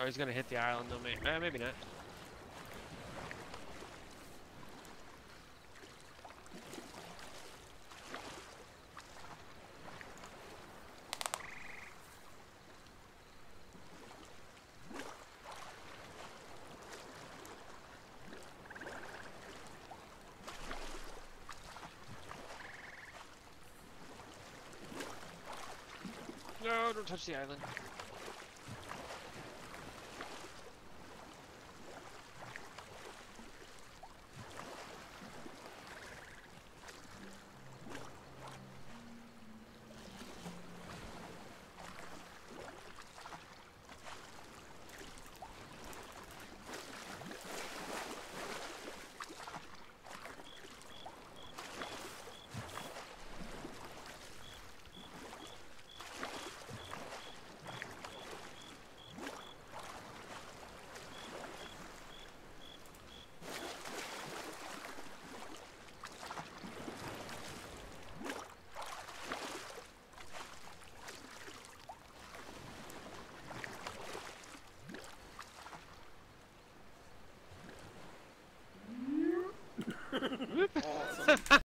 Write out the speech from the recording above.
Oh, he's gonna hit the island though, maybe. eh, maybe not. No, don't touch the island.